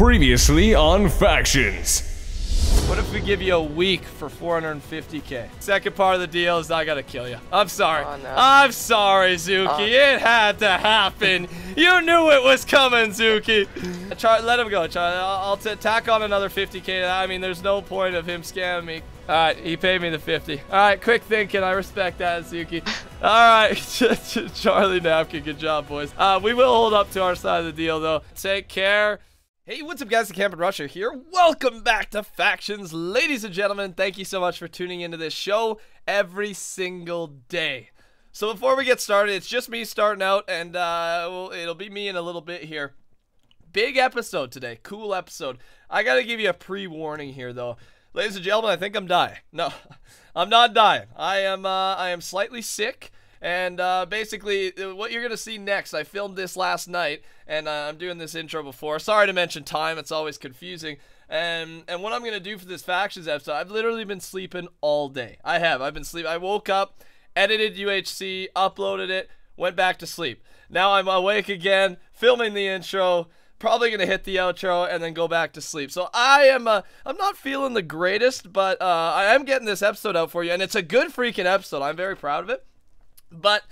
Previously on Factions. What if we give you a week for 450k? Second part of the deal is I gotta kill you. I'm sorry. Oh, no. I'm sorry, Zuki. Oh. It had to happen. you knew it was coming, Zuki. Char let him go, Charlie. I'll, I'll t tack on another 50k. I mean, there's no point of him scamming me. All right, he paid me the 50. All right, quick thinking. I respect that, Zuki. All right, Charlie Napkin. Good job, boys. Uh, we will hold up to our side of the deal, though. Take care. Hey, what's up guys, the Camping Rusher here. Welcome back to Factions. Ladies and gentlemen, thank you so much for tuning into this show every single day. So before we get started, it's just me starting out, and uh, well, it'll be me in a little bit here. Big episode today, cool episode. I gotta give you a pre-warning here though. Ladies and gentlemen, I think I'm dying. No, I'm not dying. I am, uh, I am slightly sick. And uh, basically, uh, what you're going to see next, I filmed this last night, and uh, I'm doing this intro before. Sorry to mention time, it's always confusing. And, and what I'm going to do for this Factions episode, I've literally been sleeping all day. I have. I've been sleeping. I woke up, edited UHC, uploaded it, went back to sleep. Now I'm awake again, filming the intro, probably gonna hit the outro and then go back to sleep. So I am uh, I'm not feeling the greatest, but uh, I am getting this episode out for you, and it's a good freaking episode. I'm very proud of it. But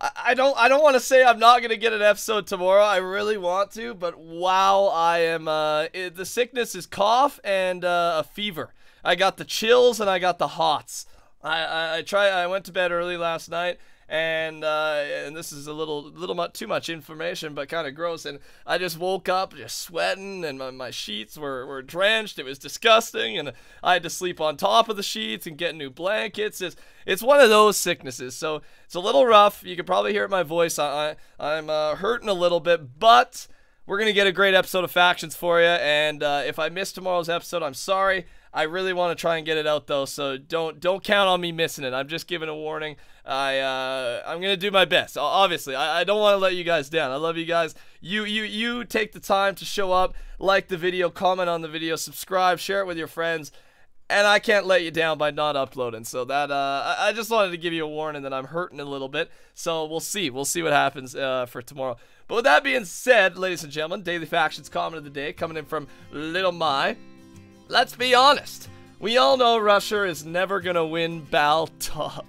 I don't I don't want to say I'm not gonna get an episode tomorrow. I really want to, but wow, I am. Uh, it, the sickness is cough and uh, a fever. I got the chills and I got the hots. I, I, I try. I went to bed early last night, and uh, and this is a little little much too much information, but kind of gross. And I just woke up just sweating, and my, my sheets were, were drenched. It was disgusting, and I had to sleep on top of the sheets and get new blankets. It's it's one of those sicknesses, so it's a little rough. You can probably hear it in my voice. I, I I'm uh, hurting a little bit, but. We're going to get a great episode of Factions for you, and uh, if I miss tomorrow's episode, I'm sorry. I really want to try and get it out though, so don't don't count on me missing it. I'm just giving a warning. I uh, I'm gonna do my best. Obviously, I, I don't want to let you guys down. I love you guys. You you you take the time to show up, like the video, comment on the video, subscribe, share it with your friends, and I can't let you down by not uploading. So that uh, I, just wanted to give you a warning that I'm hurting a little bit. So we'll see. We'll see what happens uh, for tomorrow. But with that being said, ladies and gentlemen, daily factions comment of the day coming in from Little My. Let's be honest. We all know Rusher is never gonna win Bal Top.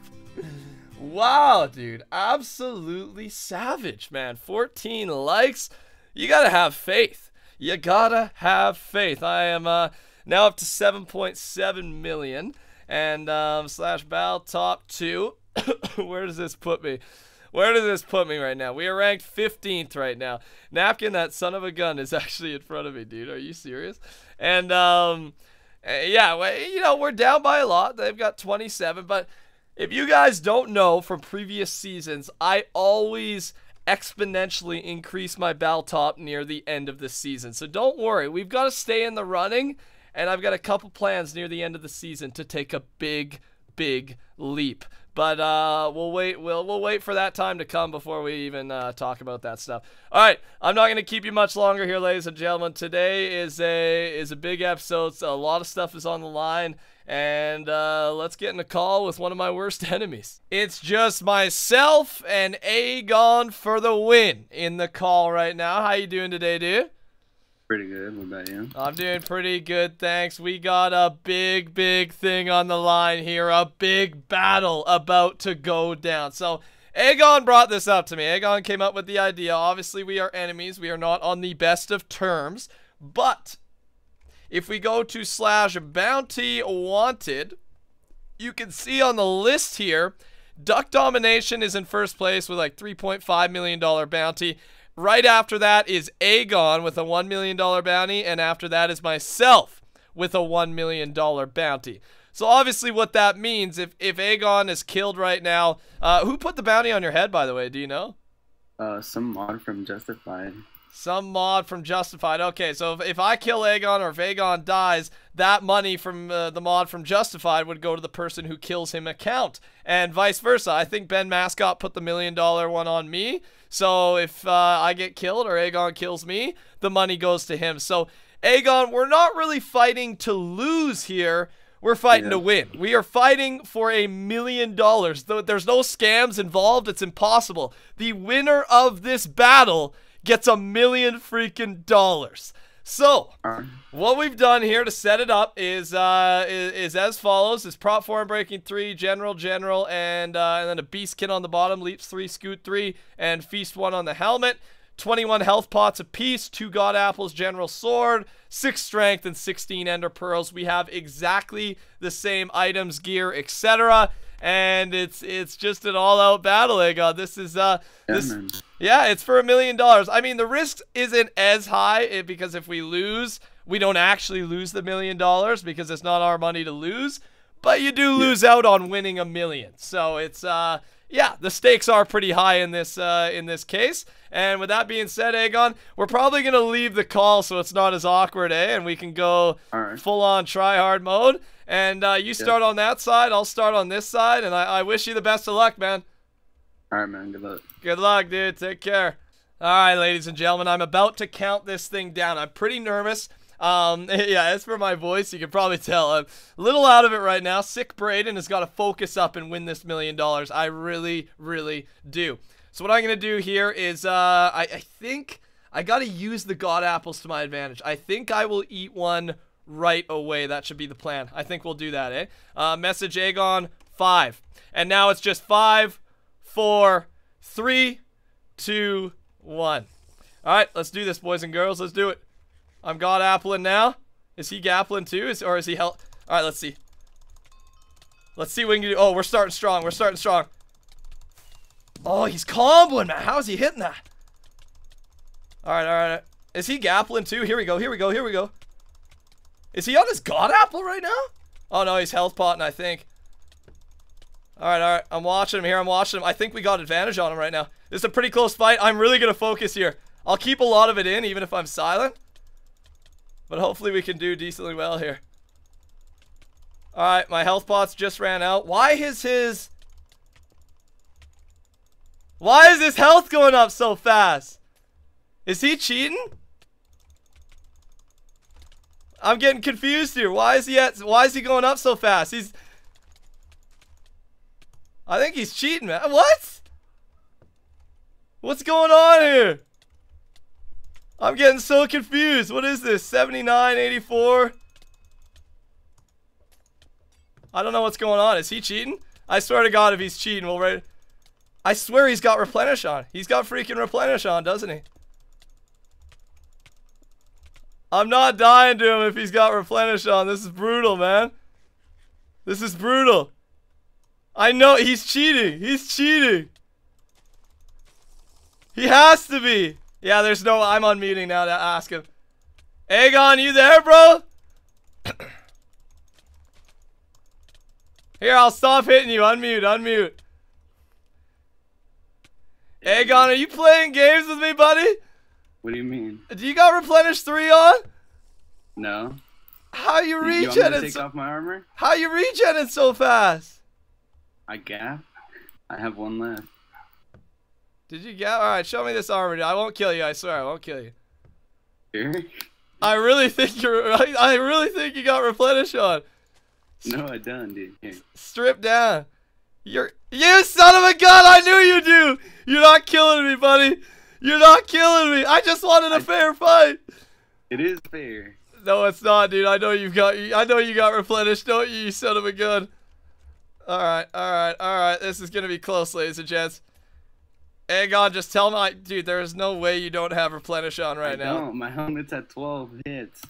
wow, dude. Absolutely savage, man. 14 likes. You gotta have faith. You gotta have faith. I am uh, now up to 7.7 million. And um, slash Bal Top 2. Where does this put me? Where does this put me right now? We are ranked 15th right now. Napkin, that son of a gun, is actually in front of me, dude. Are you serious? And um, eh, yeah, you know we're down by a lot. They've got 27, but if you guys don't know from previous seasons, I always exponentially increase my Bal Top near the end of the season. So don't worry, we've got to stay in the running, and I've got a couple plans near the end of the season to take a big, big leap. But uh, we'll wait. We'll we'll wait for that time to come before we even uh, talk about that stuff. All right, I'm not going to keep you much longer here, ladies and gentlemen. Today is a is a big episode. So a lot of stuff is on the line, and uh, let's get in a call with one of my worst enemies. It's just myself and Aegon for the win in the call right now. How you doing today, dude? Pretty good. What about you? I'm doing pretty good, thanks. We got a big, big thing on the line here. A big battle about to go down. So, Aegon brought this up to me. Aegon came up with the idea. Obviously, we are enemies. We are not on the best of terms. But, if we go to slash bounty wanted, you can see on the list here, Duck Domination is in first place with like $3.5 million bounty. Right after that is Aegon with a $1 million bounty, and after that is myself with a $1 million bounty. So obviously what that means, if, if Aegon is killed right now, uh, who put the bounty on your head, by the way, do you know? Uh, some mod from Justified. Some mod from Justified. Okay, so if, if I kill Aegon or if Aegon dies, that money from uh, the mod from Justified would go to the person who kills him account. And vice versa. I think Ben Mascot put the million dollar one on me. So if uh, I get killed or Aegon kills me, the money goes to him. So Aegon, we're not really fighting to lose here. We're fighting Yeah. to win. We are fighting for a million dollars. There's no scams involved. It's impossible. The winner of this battle gets a million freaking dollars. So, what we've done here to set it up is uh, is, is as follows: is prop and breaking three, general, general, and uh, and then a beast kit on the bottom, leaps three, scoot three, and feast one on the helmet. 21 health pots apiece, two god apples, general sword, six strength, and 16 ender pearls. We have exactly the same items, gear, etc. And it's it's just an all-out battle, God. This is uh Yeah, this man. yeah, it's for a million dollars. I mean, the risk isn't as high because if we lose, we don't actually lose the million dollars because it's not our money to lose. But you do lose out on winning a million. So it's uh yeah, the stakes are pretty high in this uh in this case. And with that being said, Aegon, we're probably gonna leave the call so it's not as awkward, eh? And we can go Alright. full on try hard mode. And uh, you start on that side, I'll start on this side, and I, I wish you the best of luck, man. Alright, man. Good luck. Good luck, dude. Take care. All right, ladies and gentlemen, I'm about to count this thing down. I'm pretty nervous. Um, yeah, as for my voice, you can probably tell I'm a little out of it right now. Sick Braden has got to focus up and win this million dollars. I really, really do. So what I'm gonna do here is, uh, I, I think I got to use the God apples to my advantage. I think I will eat one right away. That should be the plan. I think we'll do that, eh? Uh, message Aegon five, and now it's just five, four, three, two, one. All right, let's do this, boys and girls. Let's do it. I'm God Appling now. Is he Gappling too? Is or is he hell? All right, let's see. Let's see what we can do. Oh, we're starting strong. We're starting strong. Oh, he's comboing, man. How is he hitting that? All right, all right. Is he Gappling too? Here we go. Here we go. Here we go. Is he on his God Apple right now? Oh no, he's health potting, I think. All right, all right. I'm watching him here. I'm watching him. I think we got advantage on him right now. This is a pretty close fight. I'm really going to focus here. I'll keep a lot of it in, even if I'm silent. But hopefully we can do decently well here. All right, my health pots just ran out. Why is his... Why is his health going up so fast? Is he cheating? I'm getting confused here. Why is he at, why is he going up so fast? He's I think he's cheating, man. What? What's going on here? I'm getting so confused. What is this? 79, 84? I don't know what's going on. Is he cheating? I swear to God, if he's cheating, we'll. I swear he's got replenish on. He's got freaking replenish on, doesn't he? I'm not dying to him if he's got replenish on. This is brutal, man. This is brutal. I know he's cheating. He's cheating. He has to be. Yeah, there's no. I'm unmuting now to ask him. Aegon, you there, bro? Here, I'll stop hitting you. Unmute, unmute. Aegon, are you playing games with me, buddy? What do you mean? Do you got replenish three on? No. How you You, you want to take So, off my armor? how you regenning so fast? I gap. I have one left. Did you get? All right, show me this armor. dude. I won't kill you. I swear, I won't kill you. I really think you're. I, really think you got replenish on. No, I don't, dude. Here. Strip down. You're. You son of a gun! I knew you do. You're not killing me, buddy. You're not killing me. I just wanted a I- fair fight. It is fair. No, it's not, dude. I know you've got. I know you got replenished, don't you, you son of a gun? All right, all right, all right. This is gonna be close, ladies and gents. Aegon, just tell my dude. There is no way you don't have replenish on right I now. don't. My helmet's at 12 hits.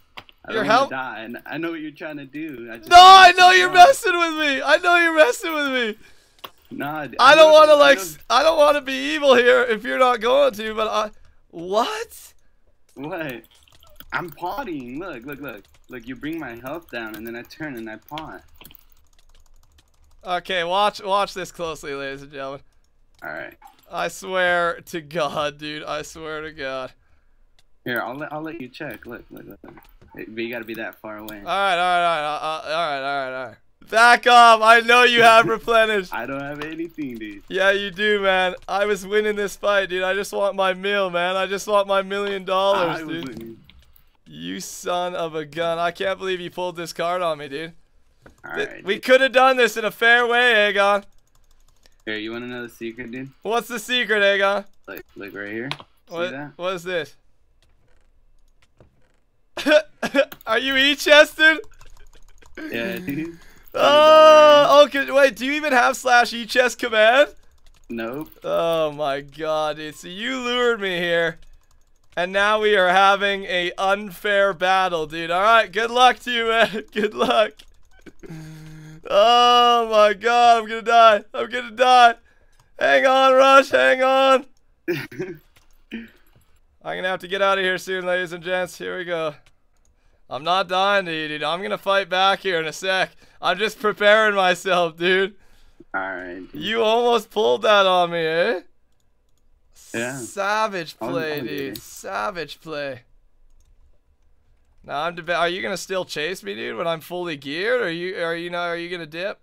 I Your don't hel- want to die. I know what you're trying to do. I No, I know you're going. messing with me. I know you're messing with me. Nah, I don't want to I like. know- s- I don't want to be evil here if you're not going to. But I. What? What? I'm potting. Look, look, look. Look, you bring my health down, and then I turn and I pot. Okay, watch watch this closely, ladies and gentlemen. All right. I swear to God, dude. I swear to God. Here, I'll let I'll let you check. Look, look, look. But you gotta be that far away. All right, all right, all right, uh, uh, all right, all right, all right. Back off. I know you have replenished. I don't have anything, dude. Yeah, you do, man. I was winning this fight, dude. I just want my meal, man. I just want my million dollars, dude. winning. You son of a gun. I can't believe you pulled this card on me, dude. Right. we could have done this in a fair way, Aegon. Here, you wanna know the secret, dude? What's the secret, Aegon? Look, look right here. See What, that? what is this? Are you e-chested? Yeah, dude. Oh, okay. Wait, do you even have slash e-chest command? Nope. Oh my god, dude. So you lured me here. And now we are having a unfair battle, dude. Alright, good luck to you, man. Good luck. Oh my god, I'm gonna die. I'm gonna die. Hang on, Rush, hang on. I'm gonna have to get out of here soon, ladies and gents. Here we go. I'm not dying to you, dude. I'm gonna fight back here in a sec. I'm just preparing myself, dude. Alright. You almost pulled that on me, eh? Yeah. Savage play, I'll get dude. Savage play. Now I'm deba- Are you gonna still chase me, dude, when I'm fully geared? Are you? Are you not? Are you gonna dip?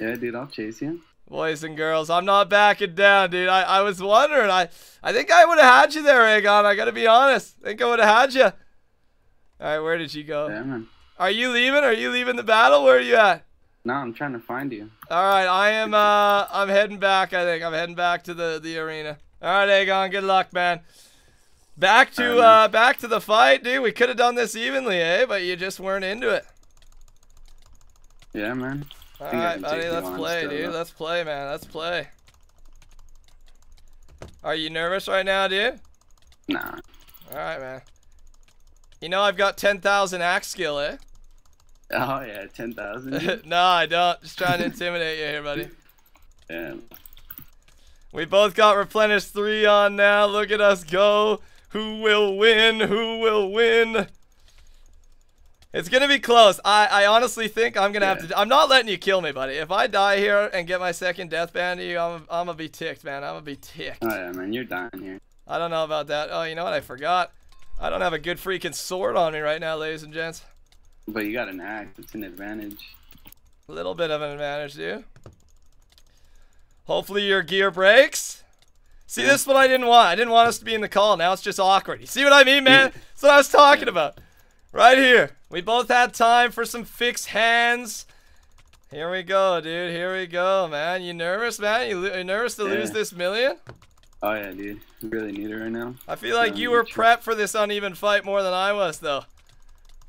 Yeah, dude, I'll chase you. Boys and girls, I'm not backing down, dude. I, I was wondering. I I think I would have had you there, Aegon. I gotta be honest. I think I would have had you. All right, where did you go? Yeah, man. Are you leaving? Are you leaving the battle? Where are you at? No, I'm trying to find you. All right, I am. Uh, I'm heading back. I think I'm heading back to the the arena. All right, Aegon. Good luck, man. Back to right, uh, back to the fight, dude. We could have done this evenly, eh? But you just weren't into it. Yeah, man. All right, buddy. Let's play, still, dude. though. Let's play, man. Let's play. Are you nervous right now, dude? Nah. All right, man. You know I've got 10,000 axe skill, eh? Oh yeah, ten thousand. no, I don't. Just trying to intimidate you here, buddy. yeah. We both got replenished three on now. Look at us go. Who will win? Who will win? It's gonna be close. I, I honestly think I'm gonna have to. I'm not letting you kill me, buddy. If I die here and get my second death band to you, I'm, I'm gonna be ticked, man. I'm gonna be ticked. Oh yeah, man, you're dying here. I don't know about that. Oh, you know what? I forgot. I don't have a good freaking sword on me right now, ladies and gents. But you got an axe. It's an advantage. A little bit of an advantage, dude. Hopefully your gear breaks. See, this is what I didn't want. I didn't want us to be in the call. Now it's just awkward. You see what I mean, man? That's what I was talking about. Right here. We both had time for some fixed hands. Here we go, dude. Here we go, man. You nervous, man? You, you nervous to lose this million? Oh yeah, dude. You really need it right now. I feel like Yeah, you were prepped for this uneven fight more than I was, though.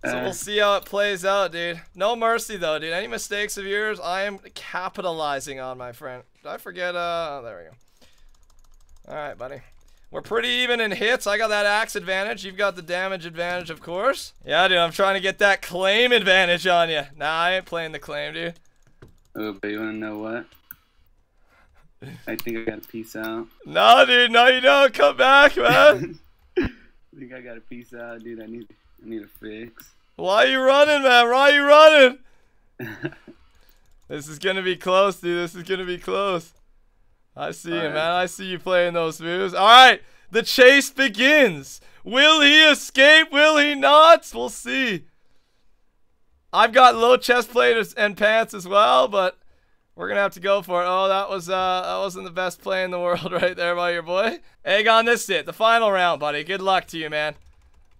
So Uh, we'll see how it plays out, dude. No mercy, though, dude. Any mistakes of yours, I am capitalizing on, my friend. Did I forget? Uh, oh, there we go. All right, buddy. We're pretty even in hits. I got that axe advantage. You've got the damage advantage, of course. Yeah, dude. I'm trying to get that claim advantage on you. Nah, I ain't playing the claim, dude. Oh, but you wanna know what? I think I gotta peace out. No, dude. No, you don't. Come back, man. I think I gotta peace out, dude. I need I need a fix. Why are you running, man? Why are you running? This is gonna be close, dude. This is gonna be close. I see you, Alright. man. I see you playing those moves. All right, the chase begins. Will he escape? Will he not? We'll see. I've got low chest plate and pants as well, but we're gonna have to go for it. Oh, that was uh, that wasn't the best play in the world right there by your boy. Aegon, this is it. The final round, buddy. Good luck to you, man.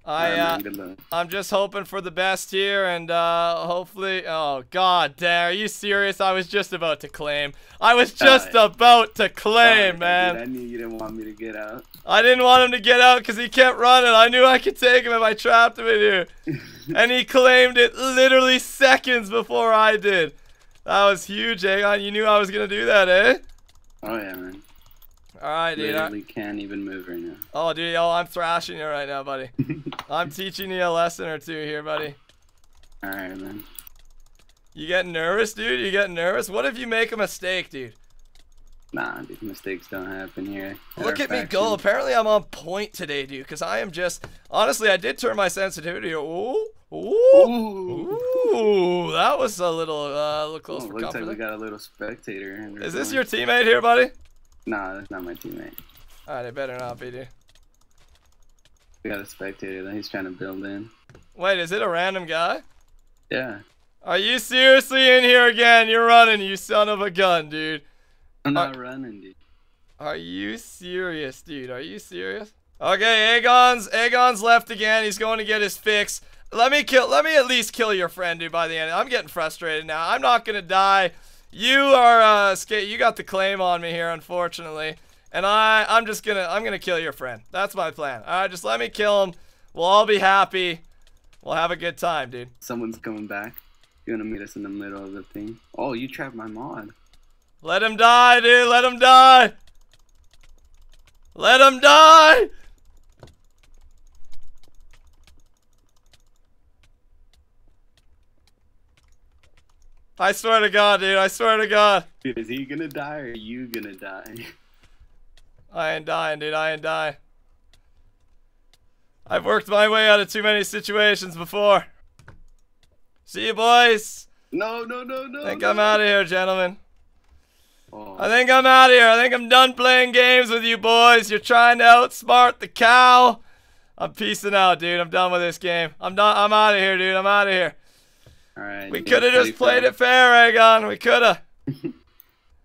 I uh, man, good luck. I'm just hoping for the best here, and uh, hopefully. Oh God, damn! Are you serious? I was just about to claim. I was just yeah. about to claim, Alright, man. I knew you didn't want me to get out. I didn't want him to get out because he kept running. I knew I could take him if I trapped him in here, and he claimed it literally seconds before I did. That was huge, Aegon. You knew I was gonna do that, eh? Oh yeah, man. All right, dude. I- Literally can't even move right now. oh, dude. Oh, I'm thrashing you right now, buddy. I'm teaching you a lesson or two here, buddy. Alright, man. You getting nervous, dude? You getting nervous? What if you make a mistake, dude? Nah, dude, mistakes don't happen here. Look at me go. Apparently I'm on point today, dude, because I am just honestly I did turn my sensitivity. Ooh. Ooh. Ooh. That was a little uh a little close Oh, for looks like we got a little spectator. in Is this your teammate here, buddy? Nah, that's not my teammate. Alright, it better not be, dude. We got a spectator that he's trying to build in. Wait, is it a random guy? Yeah. Are you seriously in here again? You're running, you son of a gun, dude. I'm not running, dude. Are you serious, dude? Are you serious? Okay, Aegon's Aegon's left again. He's going to get his fix. Let me kill. Let me at least kill your friend, dude. By the end, I'm getting frustrated now. I'm not gonna die. You are uh, skate. You got the claim on me here, unfortunately. And I, I'm just gonna, I'm gonna kill your friend. That's my plan. All right, just let me kill him. We'll all be happy. We'll have a good time, dude. Someone's coming back. You wanna meet us in the middle of the thing? Oh, you trapped my mod. Let him die, dude. Let him die. Let him die. I swear to God, dude. I swear to God. Dude, is he gonna die or are you gonna die? I ain't dying, dude. I ain't dying. I've worked my way out of too many situations before. See you, boys. No, no, no, no. I think no. I'm out of here, gentlemen. Oh, I think I'm out of here. I think I'm done playing games with you boys. You're trying to outsmart the cow. I'm peacing out, dude. I'm done with this game. I'm done. I'm out of here, dude. I'm out of here. Alright. We could have just play played it fair, Aegon. We could have.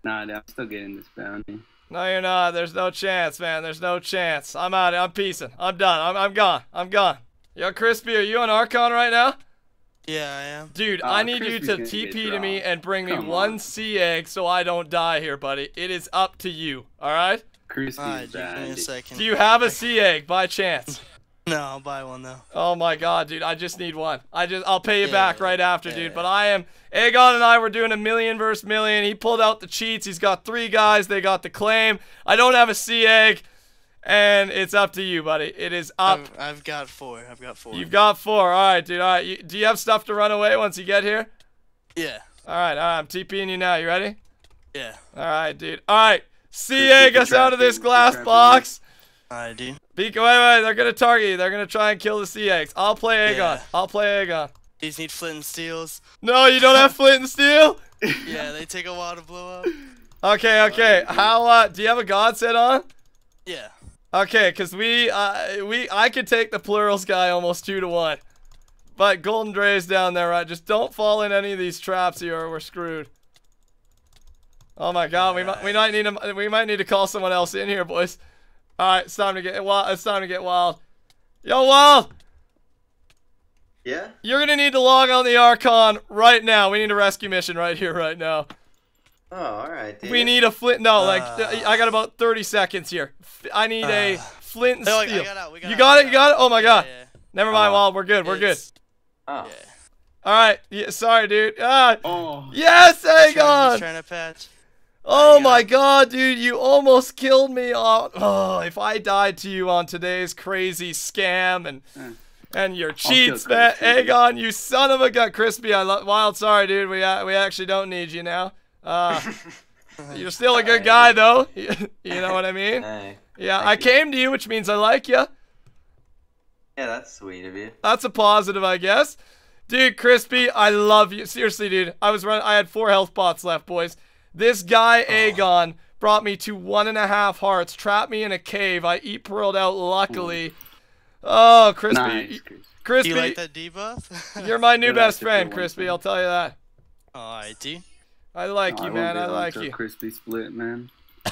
Nah, dude, I'm still getting this bounty. No, you're not. There's no chance, man. There's no chance. I'm out. I'm peacing. I'm done. I'm, I'm gone. I'm gone. Yo, Crispy, are you on Archon right now? Yeah, I am. Dude, Uh, I need you Crispy's to gonna TP to me and bring me one on. sea egg so I don't die here, buddy. It is up to you. All right? Crispy's Alright, dude, give me a bad. second. Do you have a sea egg by chance? No, I'll buy one though. Oh my god, dude, I just need one. I just I'll pay you back right after, yeah. dude. But I am Aegon and I were doing a million versus million. He pulled out the cheats. He's got three guys. They got the claim. I don't have a sea egg, and it's up to you, buddy. It is up. I've, I've got four. I've got four. You've got four. All right, dude. All right. You, do you have stuff to run away once you get here? Yeah, All right. All right. I'm TPing you now. You ready? yeah. All right, dude. All right. Sea Crispy, egg us out of this glass box. Alright, dude. Beak, wait, wait. They're gonna target you. They're gonna try and kill the sea eggs. I'll play Aegon. Yeah. I'll play Aegon. These need flint and steels. No, you don't have flint and steel. Yeah, they take a while to blow up. Okay, okay. How uh do you have a god set on? Yeah. Okay, cause we uh we I could take the plurals guy almost two to one. But Golden Dre's down there, right? Just don't fall in any of these traps here or we're screwed. Oh my god, we might we might need to we might need to call someone else in here, boys. Alright, it's time to get wild it's time to get wild. Yo Wild! Yeah? You're gonna need to log on the Archon right now. We need a rescue mission right here, right now. Oh, alright, dude. We need a flint. No, like Uh. I got about 30 seconds here. I need a Uh. flint and No, I- I steel. got out, we got you out, got we it. You got got it. Oh my god. Yeah, Never mind, Uh, Wild. We're good. We're good. Oh. Yeah. All right. Yeah, sorry, dude. Ah. Oh, Yes, Trying, Aegon. he's trying to patch. Oh you got my god, dude. You almost killed me. On, oh, if I died to you on today's crazy scam and. Eh. And your cheats, man, Aegon you son of a gun, crispy. I love wild. Sorry, dude. We uh, we actually don't need you now. Uh, you're still a good guy, though. you know what I mean? Hey. Yeah, Thank I you. came to you, which means I like you. Yeah, that's sweet of you. That's a positive, I guess. Dude, Crispy, I love you. Seriously, dude. I was running. I had four health pots left, boys. This guy oh. Aegon brought me to one and a half hearts, trapped me in a cave. I eat pearled out. Luckily. Oh, Crispy, nice, Chris. Do Crispy, you like that debuff? you're my new Yeah, best that's friend, Crispy. I'll tell you that. Oh, Alright, dude. I like Oh, you, won't man. be I like you. Crispy split, man.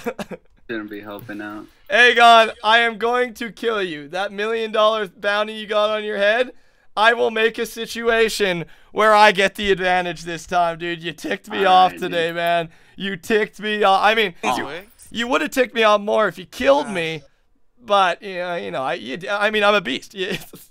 Shouldn't be helping out. Aegon, I am going to kill you. That million dollar bounty you got on your head, I will make a situation where I get the advantage this time, dude. You ticked me off Alright, today, dude. man. You ticked me off. I mean, you, you would have ticked me off more if you killed me, but you know, you know, I, you, I mean, I'm a beast.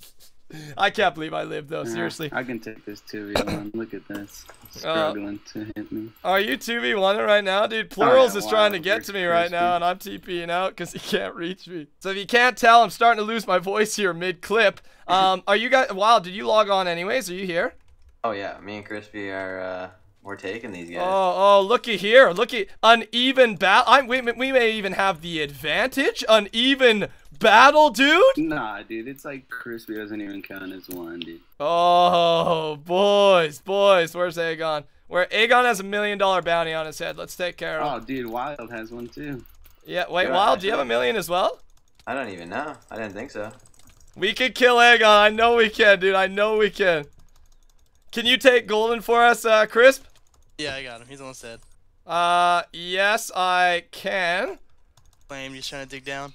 Yeah. I can't believe I lived though. Yeah, Seriously. I can take this too, Elon. Look at this. Struggling to hit me. Are you 2v1 right now, dude? Plurals Oh, yeah, is trying to get to me right now, and I'm TPing out because he can't reach me. So if you can't tell, I'm starting to lose my voice here mid-clip. Um, are you guys? Wow, did you log on anyways? Are you here? Oh yeah, me and Crispy are uh we're taking these guys. Oh, oh, looky here, looky, uneven battle. I we, we may even have the advantage. Uneven battle, dude. Nah, dude, it's like Crispy doesn't even count as one, dude. Oh, boys, boys, where's Aegon? Where Aegon has a million dollar bounty on his head. Let's take care of him. Oh, dude, Wild has one too. Yeah, wait, Yeah, Wild, do you have a million as well? I don't even know. I didn't think so. We could kill Aegon. I know we can, dude. I know we can. Can you take Golden for us, uh, Crisp? Yeah, I got him. He's almost dead. Uh, yes, I can. Flame, just trying to dig down.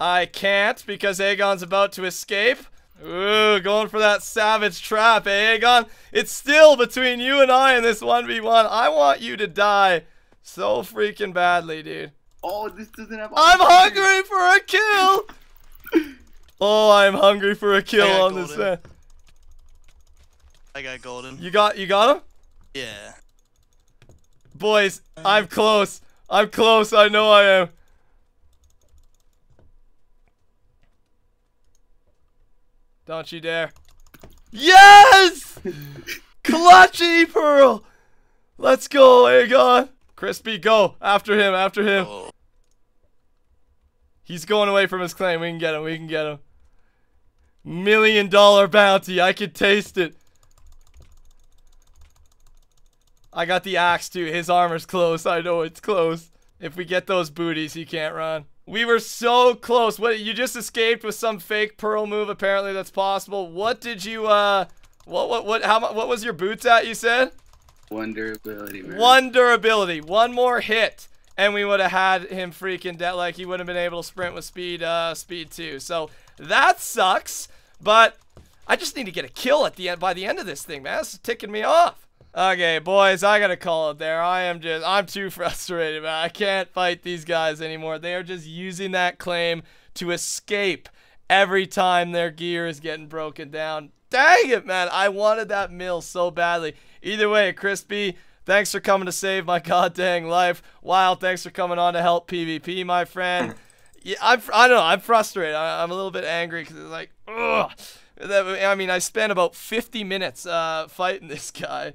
I can't because Aegon's about to escape. Ooh, going for that savage trap, eh, Aegon? It's still between you and I in this 1v1. I want you to die so freaking badly, dude. Oh, this doesn't have. I'm hungry for a kill! Oh, I'm hungry for a kill on this golden. man. I got golden. You got you got him? Yeah. Boys, uh, I'm close. I'm close. I know I am. Don't you dare. Yes! Clutchy Pearl! Let's go, Aegon. Crispy, go. After him, after him. Oh. He's going away from his claim. We can get him. We can get him. Million dollar bounty. I can taste it. I got the axe too. His armor's close. I know it's close. If we get those booties, he can't run. We were so close. What you just escaped with some fake pearl move. Apparently that's possible. What did you uh? What what what? How What was your boots at? You said. One durability, man. One durability, one more hit, and we would have had him freaking dead. Like he wouldn't have been able to sprint with speed, uh, speed two. So that sucks. But I just need to get a kill at the end. By the end of this thing, man, this is ticking me off. Okay, boys, I gotta call it there. I am just, I'm too frustrated, man. I can't fight these guys anymore. They are just using that claim to escape every time their gear is getting broken down. Dang it, man. I wanted that mill so badly. Either way, Crispy, thanks for coming to save my goddamn life. Wild, thanks for coming on to help PvP, my friend. Yeah, I'm, I don't know, I'm frustrated. I, I'm a little bit angry because it's like, ugh. I mean, I spent about 50 minutes uh, fighting this guy,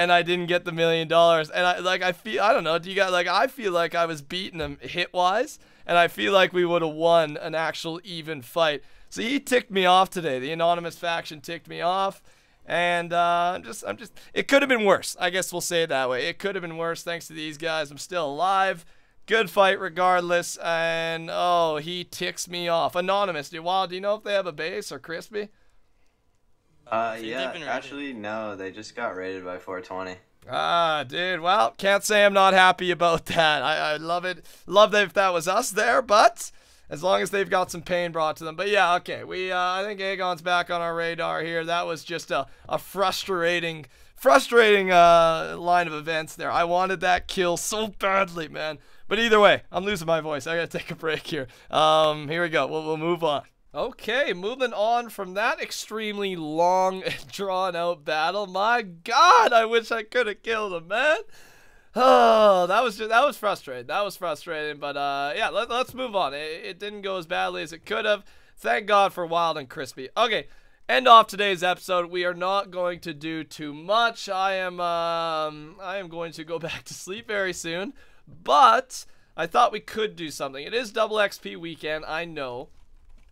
and I didn't get the million dollars. And I like, I feel, I don't know. Do you got like? I feel like I was beating him hit wise, and I feel like we would have won an actual even fight. So he ticked me off today. The anonymous faction ticked me off. And uh, I'm just, I'm just. It could have been worse. I guess we'll say it that way. It could have been worse thanks to these guys. I'm still alive. Good fight regardless. And oh, he ticks me off. Anonymous, dude. Wow, do you know if they have a base or crispy? Uh, think yeah, they've been raided. actually, no, they just got raided by 420. Ah, dude. Well, can't say I'm not happy about that. I, I love it. Love that if that was us there, but as long as they've got some pain brought to them. But yeah, okay. We uh, I think Aegon's back on our radar here. That was just a, a frustrating, frustrating uh, line of events there. I wanted that kill so badly, man. But either way, I'm losing my voice. I gotta take a break here. Um, here we go. We'll, we'll move on. Okay, moving on from that extremely long drawn out battle. My God, I wish I could have killed him, man. Oh, that was just, that was frustrating. That was frustrating, but uh, yeah, let, let's move on. It, it didn't go as badly as it could have. Thank God for Wild and Crispy. Okay, end off today's episode. We are not going to do too much. I am um, I am going to go back to sleep very soon, but I thought we could do something. It is double XP weekend. I know.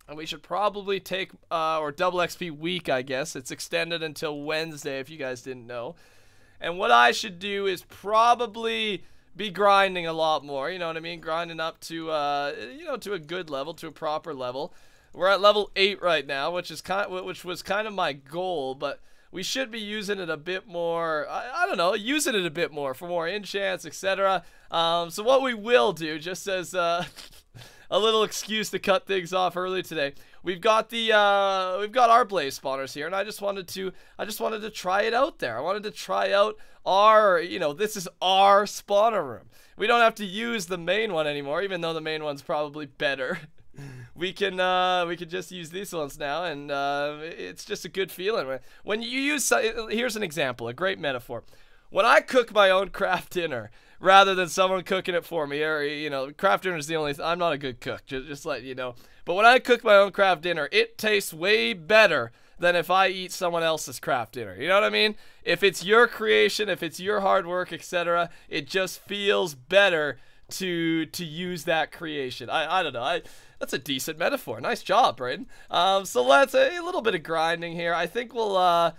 And we should probably take, uh, or double XP week, I guess. It's extended until Wednesday, if you guys didn't know. And what I should do is probably be grinding a lot more. You know what I mean? Grinding up to, uh, you know, to a good level, to a proper level. We're at level eight right now, which is kind, of, which was kind of my goal, but we should be using it a bit more. I, I don't know, using it a bit more for more enchants, etc. Um, so what we will do, just as uh, a little excuse to cut things off early today. We've got the uh, we've got our blaze spawners here, and I just wanted to I just wanted to try it out there. I wanted to try out our you know this is our spawner room. We don't have to use the main one anymore, even though the main one's probably better. we can uh, we can just use these ones now, and uh, it's just a good feeling. When you use here's an example, a great metaphor. When I cook my own Kraft Dinner, rather than someone cooking it for me, or you know, Kraft Dinner is the only. I'm not a good cook, just just let you know. But when I cook my own Kraft Dinner, it tastes way better than if I eat someone else's Kraft Dinner. You know what I mean? If it's your creation, if it's your hard work, etc., it just feels better to to use that creation. I I don't know. I that's a decent metaphor. Nice job, Braden. Um, so let's a little bit of grinding here. I think we'll uh,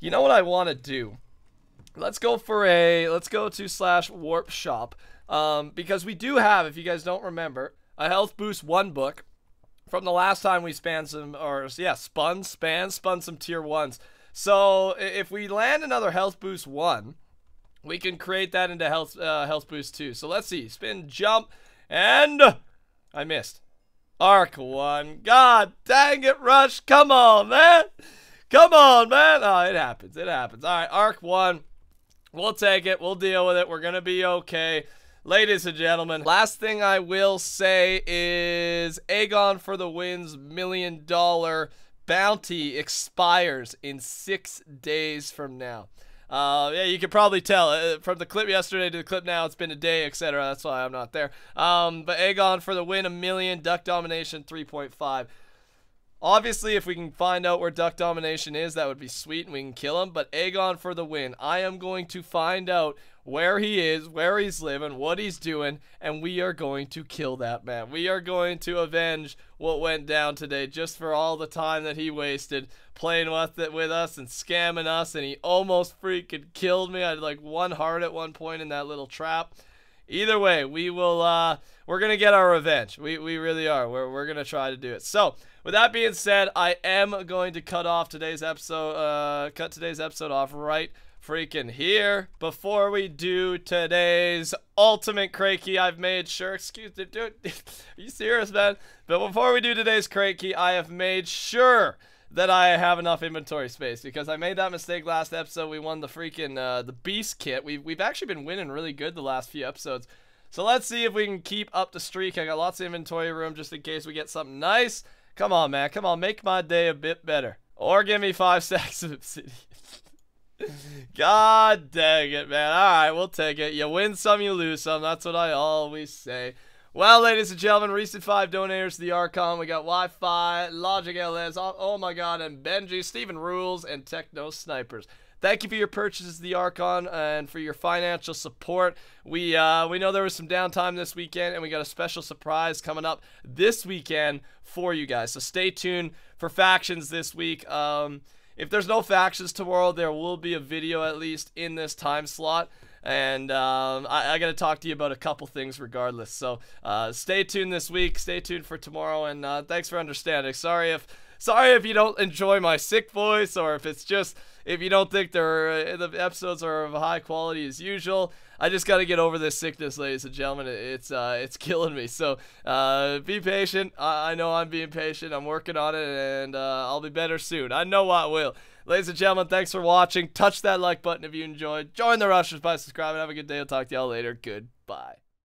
you know what I want to do. Let's go for a let's go to slash warp shop um, because we do have, if you guys don't remember, a health boost one book from the last time we span some or yeah spun span spun some tier ones. So if we land another health boost one, we can create that into health uh, health boost two. So let's see, spin, jump, and I missed. Arc one. God dang it, Rush! Come on, man. Come on, man. Oh, it happens. It happens. All right, arc one. We'll take it. We'll deal with it. We're gonna be okay. Ladies and gentlemen, last thing I will say is Aegon for the wins million dollar bounty expires in six days from now. Uh, yeah, you can probably tell uh, from the clip yesterday to the clip now. It's been a day, etc. That's why I'm not there. Um, but Aegon for the win, a million. Duck domination, 3.5. Obviously, if we can find out where Duck Domination is, that would be sweet and we can kill him. But Aegon for the win. I am going to find out where he is, where he's living, what he's doing, and we are going to kill that man. We are going to avenge what went down today just for all the time that he wasted playing with it with us and scamming us, and he almost freaking killed me. I had like one heart at one point in that little trap. Either way, we will uh we're gonna get our revenge. We we really are. We're we're gonna try to do it. So with that being said, I am going to cut off today's episode uh cut today's episode off right freaking here. Before we do today's ultimate crate key, I've made sure, excuse me, dude, are you serious, man? But before we do today's crate key, I have made sure that I have enough inventory space because I made that mistake last episode. We won the freaking, uh, the beast kit. We've, we've actually been winning really good the last few episodes. So let's see if we can keep up the streak. I got lots of inventory room just in case we get something nice. Come on, man. Come on. Make my day a bit better. Or give me five stacks of obsidian. God dang it, man. All right, we'll take it. You win some, you lose some. That's what I always say. Well, ladies and gentlemen, recent five donators to the Archon. We got Wi-Fi, Logic LS, oh, oh my god, and Benji, Steven Rules, and Techno Snipers. Thank you for your purchases of the Archon and for your financial support. We uh, we know there was some downtime this weekend, and we got a special surprise coming up this weekend for you guys. So stay tuned for factions this week. Um, if there's no factions tomorrow, there will be a video at least in this time slot. And um, I, I got to talk to you about a couple things regardless. So uh, stay tuned this week. Stay tuned for tomorrow. And uh, thanks for understanding. Sorry if sorry if you don't enjoy my sick voice or if it's just if you don't think they're, uh, the episodes are of high quality as usual. I just got to get over this sickness, ladies and gentlemen. It's uh, it's killing me. So uh, be patient. I, I know I'm being patient. I'm working on it, and uh, I'll be better soon. I know I will. Ladies and gentlemen, thanks for watching. Touch that like button if you enjoyed. Join the rushers by subscribing. Have a good day. I'll talk to y'all later. Goodbye.